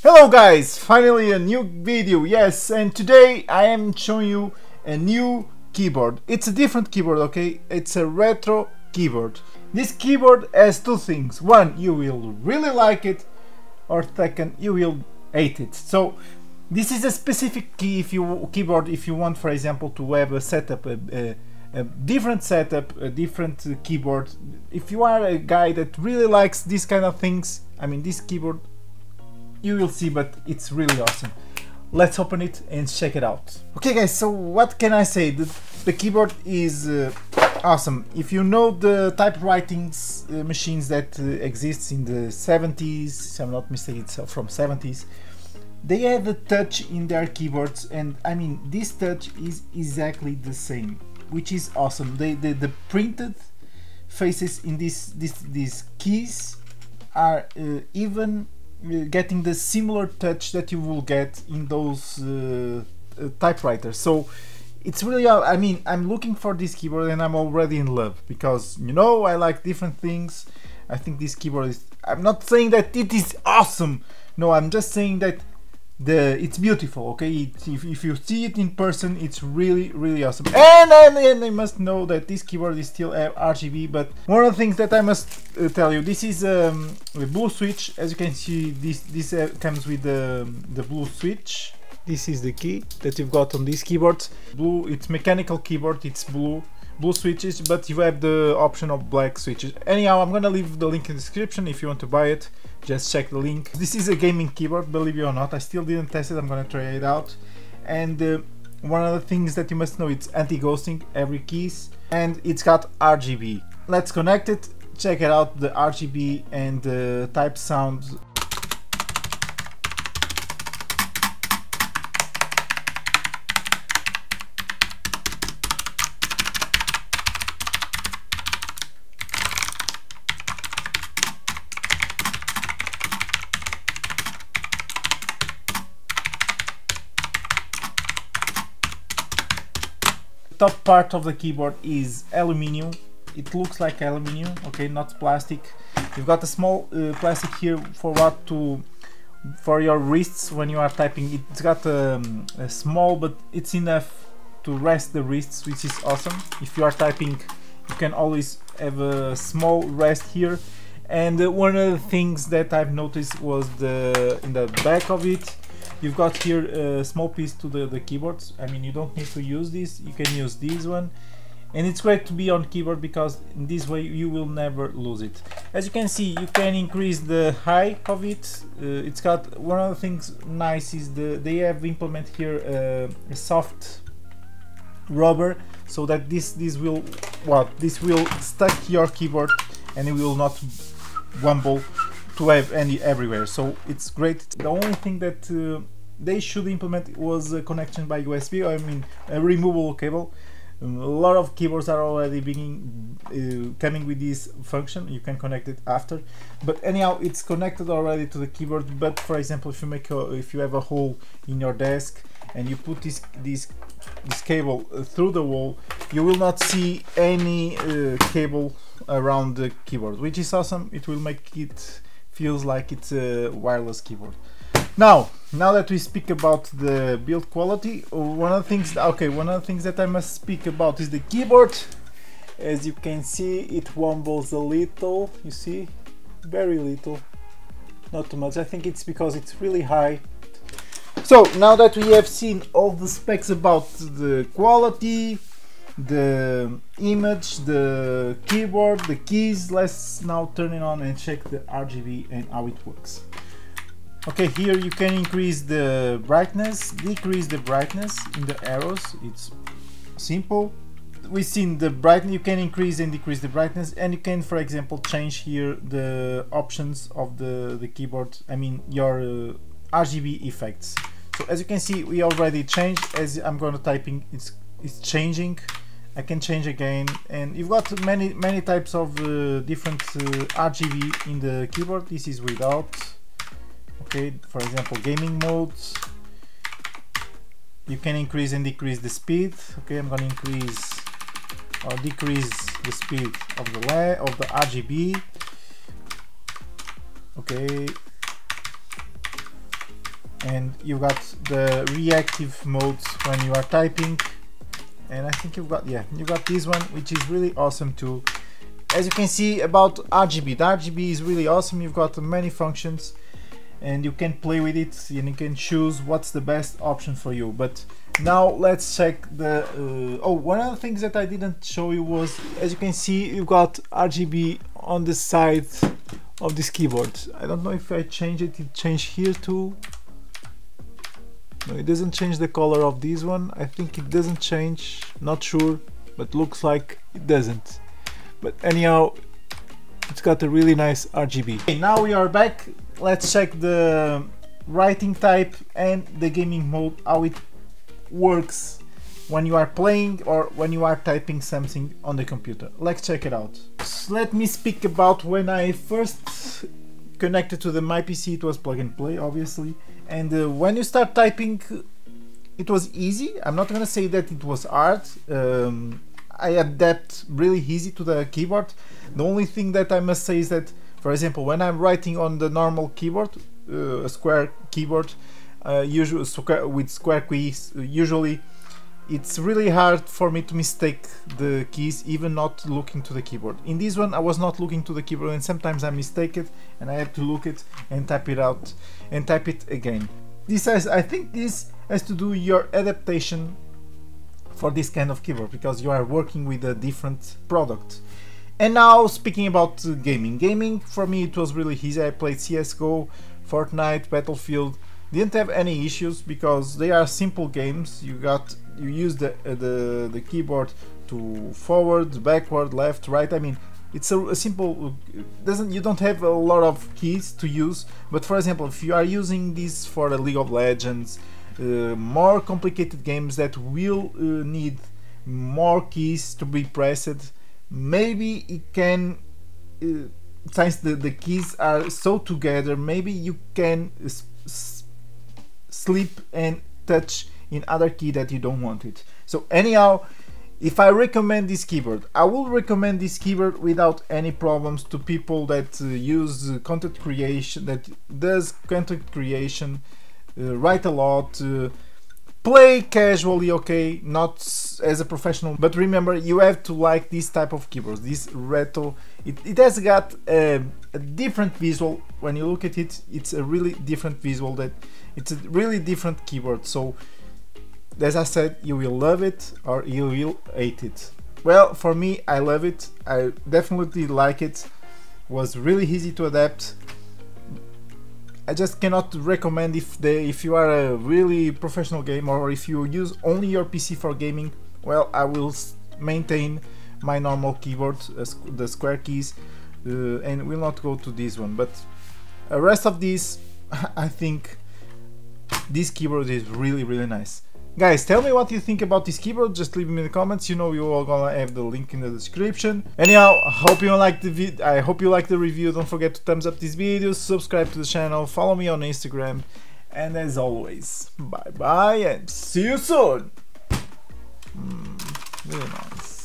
Hello guys, finally a new video, yes, and today I am showing you a new keyboard. It's a different keyboard, okay? It's a retro keyboard. This keyboard has two things. One, you will really like it, or second, you will hate it. So this is a specific key if you keyboard if you want, for example, to have a setup, a, a, a different setup, a different keyboard. If you are a guy that really likes these kind of things, I mean, this keyboard you will see but it's really awesome. Let's open it and check it out. Okay guys so what can i say? The, the keyboard is uh, awesome. If you know the typewriting uh, machines that uh, exists in the 70s i'm not mistaken it's from 70s they have a touch in their keyboards and i mean this touch is exactly the same which is awesome. They the, the printed faces in this this these keys are uh, even uh, getting the similar touch that you will get in those uh, uh, typewriters. So it's really i mean i'm looking for this keyboard and i'm already in love because you know i like different things. I think this keyboard is i'm not saying that it is awesome. No i'm just saying that the it's beautiful okay? It, if, if you see it in person it's really really awesome. And, and, and I must know that this keyboard is still RGB but one of the things that I must uh, tell you this is um, a blue switch. As you can see this this uh, comes with the, the blue switch. This is the key that you've got on this keyboard. Blue it's mechanical keyboard it's blue blue switches but you have the option of black switches. Anyhow i'm gonna leave the link in the description if you want to buy it. Just check the link. This is a gaming keyboard believe it or not. I still didn't test it. I'm gonna try it out. And uh, one of the things that you must know it's anti-ghosting every keys and it's got rgb let's connect it check it out the rgb and the type sounds top part of the keyboard is aluminium. It looks like aluminium okay not plastic. You've got a small uh, plastic here for what to for your wrists when you are typing. It's got um, a small but it's enough to rest the wrists which is awesome. If you are typing you can always have a small rest here. And uh, one of the things that I've noticed was the in the back of it You've got here a small piece to the, the keyboards. I mean, you don't need to use this. You can use this one. And it's great to be on keyboard because in this way you will never lose it. As you can see, you can increase the height of it. Uh, it's got one of the things nice is the they have implemented here uh, a soft rubber so that this this will what this will stuck your keyboard and it will not wobble to have any everywhere. So it's great. The only thing that uh, they should implement was a connection by USB I mean a removable cable. Um, a lot of keyboards are already being uh, coming with this function. You can connect it after. But anyhow it's connected already to the keyboard. But for example if you make a, if you have a hole in your desk and you put this this this cable uh, through the wall you will not see any uh, cable around the keyboard which is awesome. It will make it feels like it's a wireless keyboard. Now, now that we speak about the build quality, one of the things, okay, one of the things that I must speak about is the keyboard. As you can see, it wobbles a little, you see, very little, not too much. I think it's because it's really high. So now that we have seen all the specs about the quality, the image, the keyboard, the keys. Let's now turn it on and check the RGB and how it works. Okay, here you can increase the brightness, decrease the brightness in the arrows. It's simple. We've seen the brightness, you can increase and decrease the brightness and you can, for example, change here the options of the, the keyboard, I mean your uh, RGB effects. So as you can see, we already changed, as I'm going to typing, it's, it's changing I can change again and you've got many many types of uh, different uh, RGB in the keyboard. This is without okay for example gaming modes. You can increase and decrease the speed okay I'm gonna increase or decrease the speed of the of the RGB okay. And you've got the reactive modes when you are typing and I think you've got yeah you got this one which is really awesome too. As you can see about RGB the RGB is really awesome. You've got many functions and you can play with it and you can choose what's the best option for you. But now let's check the uh, oh one of the things that I didn't show you was as you can see you've got RGB on the side of this keyboard. I don't know if I change it it changed here too no it doesn't change the color of this one I think it doesn't change not sure but looks like it doesn't but anyhow it's got a really nice RGB okay, now we are back let's check the writing type and the gaming mode how it works when you are playing or when you are typing something on the computer. Let's check it out. So let me speak about when I first connected to the my PC it was plug and play obviously. And uh, when you start typing it was easy. I'm not gonna say that it was hard. Um, I adapt really easy to the keyboard. The only thing that I must say is that for example when I'm writing on the normal keyboard uh, a square keyboard uh, usually with square keys usually it's really hard for me to mistake the keys even not looking to the keyboard. In this one I was not looking to the keyboard and sometimes I mistake it and I have to look it and type it out and type it again. This has I think this has to do your adaptation for this kind of keyboard because you are working with a different product. And now speaking about gaming. Gaming for me it was really easy. I played CSGO Fortnite Battlefield didn't have any issues because they are simple games. You got you use the uh, the the keyboard to forward backward left right. I mean it's a, a, simple doesn't you don't have a lot of keys to use. But for example if you are using this for the league of legends uh, more complicated games that will uh, need more keys to be pressed maybe it can uh, since the, the keys are so together maybe you can sleep and touch in other key that you don't want it. So anyhow, if I recommend this keyboard, I will recommend this keyboard without any problems to people that uh, use uh, content creation, that does content creation, uh, write a lot, uh, play casually, okay, not as a professional, but remember you have to like this type of keyboards, this retro, it, it has got a, a different visual, when you look at it, it's a really different visual that, it's a really different keyboard, so as I said, you will love it or you will hate it. Well, for me, I love it. I definitely like it. Was really easy to adapt. I just cannot recommend if if you are a really professional gamer or if you use only your PC for gaming. Well, I will maintain my normal keyboard, uh, the square keys, uh, and will not go to this one. But the rest of these, I think this keyboard is really really nice. Guys, tell me what you think about this keyboard, just leave me in the comments, you know you all gonna have the link in the description. Anyhow, hope you like the vid I hope you like the review, don't forget to thumbs up this video, subscribe to the channel, follow me on Instagram, and as always, bye bye and see you soon! Mm, really nice.